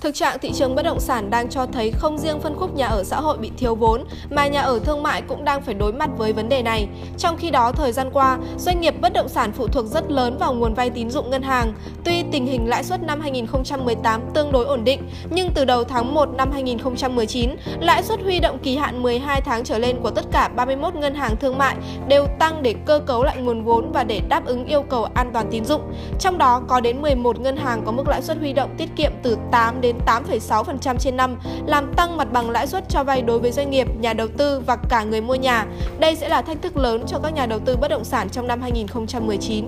Thực trạng thị trường bất động sản đang cho thấy không riêng phân khúc nhà ở xã hội bị thiếu vốn mà nhà ở thương mại cũng đang phải đối mặt với vấn đề này. Trong khi đó, thời gian qua, doanh nghiệp bất động sản phụ thuộc rất lớn vào nguồn vay tín dụng ngân hàng. Tuy tình hình lãi suất năm 2018 tương đối ổn định, nhưng từ đầu tháng 1 năm 2019, lãi suất huy động kỳ hạn 12 tháng trở lên của tất cả 31 ngân hàng thương mại đều tăng để cơ cấu lại nguồn vốn và để đáp ứng yêu cầu an toàn tín dụng. Trong đó có đến 11 ngân hàng có mức lãi suất huy động tiết kiệm từ 8 đến đến 8,6% trên năm, làm tăng mặt bằng lãi suất cho vay đối với doanh nghiệp, nhà đầu tư và cả người mua nhà. Đây sẽ là thách thức lớn cho các nhà đầu tư bất động sản trong năm 2019.